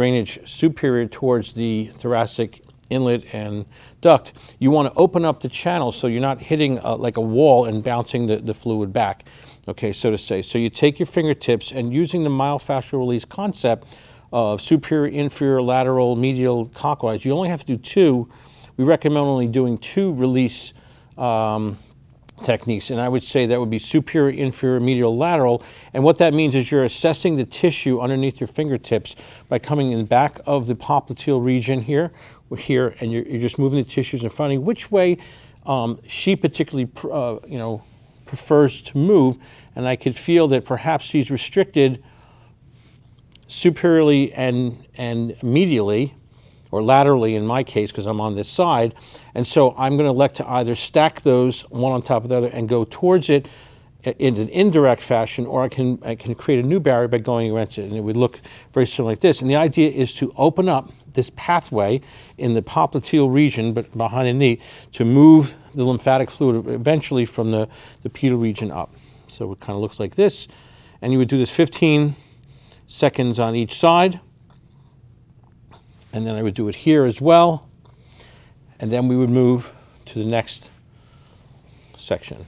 drainage superior towards the thoracic inlet and duct, you want to open up the channel so you're not hitting uh, like a wall and bouncing the, the fluid back, okay, so to say. So you take your fingertips and using the myofascial release concept of superior, inferior, lateral, medial, clockwise, you only have to do two. We recommend only doing two release um, techniques, and I would say that would be superior, inferior, medial, lateral. And what that means is you're assessing the tissue underneath your fingertips by coming in back of the popliteal region here, here, and you're, you're just moving the tissues in front of you. Which way um, she particularly, uh, you know, prefers to move, and I could feel that perhaps she's restricted superiorly and and medially or laterally in my case because I'm on this side. And so I'm going to elect to either stack those one on top of the other and go towards it in an indirect fashion, or I can, I can create a new barrier by going against it. And it would look very similar like this. And the idea is to open up this pathway in the popliteal region, but behind the knee, to move the lymphatic fluid eventually from the, the pedal region up. So it kind of looks like this. And you would do this 15 seconds on each side and then I would do it here as well, and then we would move to the next section.